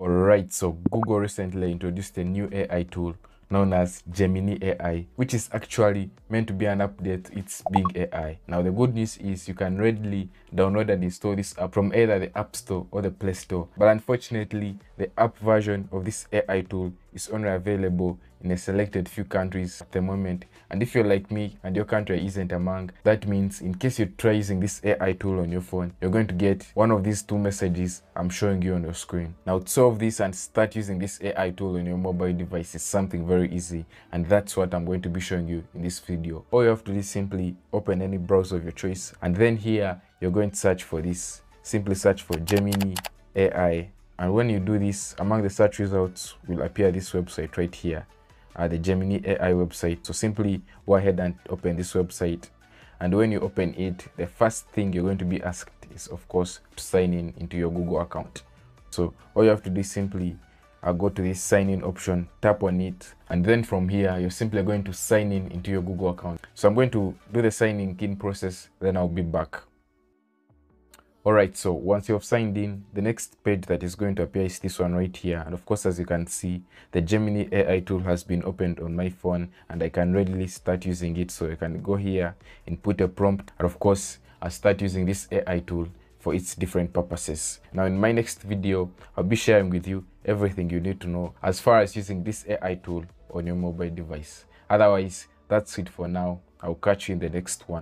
Alright, so Google recently introduced a new AI tool known as Gemini AI, which is actually meant to be an update it's Bing AI. Now the good news is you can readily download and install this app from either the App Store or the Play Store. But unfortunately, the app version of this AI tool is only available in a selected few countries at the moment. And if you're like me and your country isn't among, that means in case you try using this AI tool on your phone, you're going to get one of these two messages I'm showing you on your screen. Now to solve this and start using this AI tool on your mobile device is something very easy. And that's what I'm going to be showing you in this video. All you have to do is simply open any browser of your choice. And then here, you're going to search for this. Simply search for Gemini AI and when you do this among the search results will appear this website right here uh, the gemini ai website. So simply go ahead and open this website. And when you open it the first thing you're going to be asked is of course to sign in into your google account. So all you have to do is simply uh, go to this sign in option tap on it and then from here you're simply going to sign in into your google account. So i'm going to do the signing in process then i'll be back Alright, so once you've signed in, the next page that is going to appear is this one right here. And of course, as you can see, the Gemini AI tool has been opened on my phone and I can readily start using it. So I can go here, input a prompt, and of course, i start using this AI tool for its different purposes. Now in my next video, I'll be sharing with you everything you need to know as far as using this AI tool on your mobile device. Otherwise, that's it for now. I'll catch you in the next one.